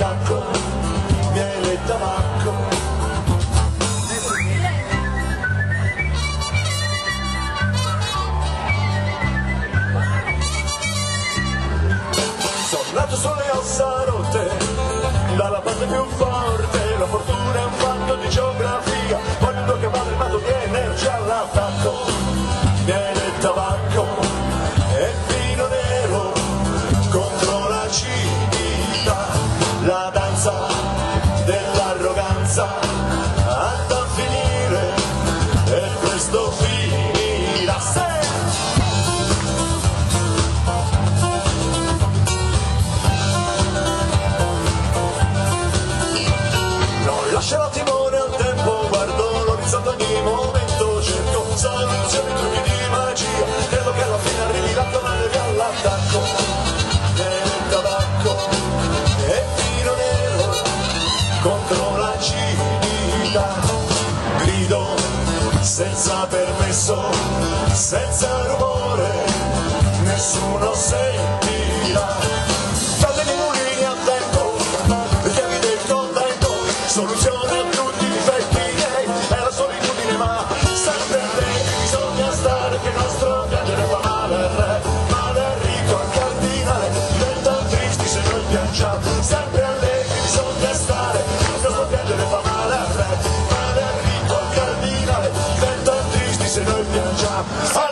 tabacco, miele e tabacco. Sono nato solo e ossa rotte, dalla parte più forte, la fortuna è un fatto di geografia, quando che cavallo il mato di energia all'attacco. the senza permesso, senza rumore, nessuno sente. in your job.